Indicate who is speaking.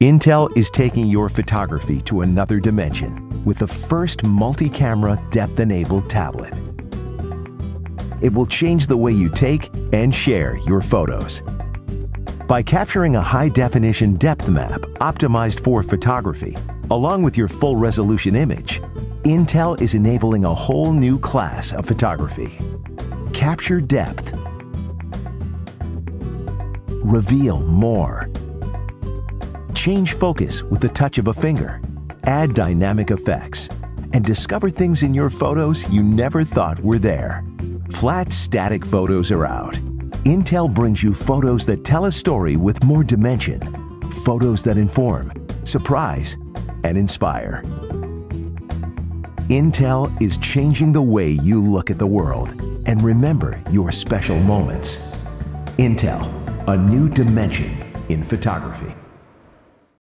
Speaker 1: Intel is taking your photography to another dimension with the first multi-camera depth-enabled tablet. It will change the way you take and share your photos. By capturing a high-definition depth map optimized for photography, along with your full-resolution image, Intel is enabling a whole new class of photography. Capture depth. Reveal more Change focus with the touch of a finger. Add dynamic effects. And discover things in your photos you never thought were there. Flat static photos are out. Intel brings you photos that tell a story with more dimension. Photos that inform, surprise, and inspire. Intel is changing the way you look at the world and remember your special moments. Intel, a new dimension in photography.